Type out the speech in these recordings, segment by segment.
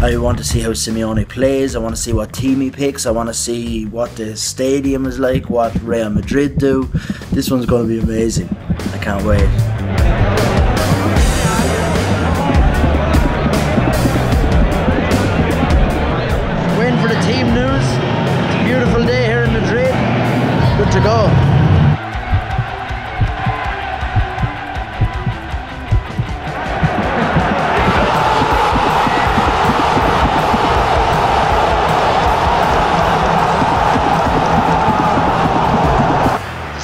I want to see how Simeone plays. I want to see what team he picks. I want to see what the stadium is like, what Real Madrid do. This one's going to be amazing. I can't wait. Waiting for the team news. It's a beautiful day here in Madrid. Good to go.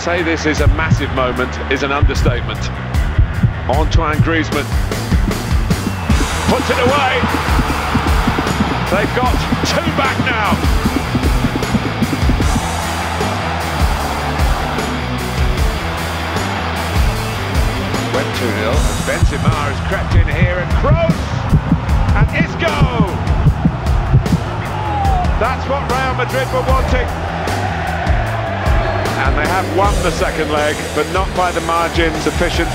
Say this is a massive moment is an understatement. Antoine Griezmann puts it away. They've got two back now. Went 2 0 and Benzema has crept in here and Kroos and Isco. That's what Real Madrid were wanting and they have won the second leg, but not by the margin sufficient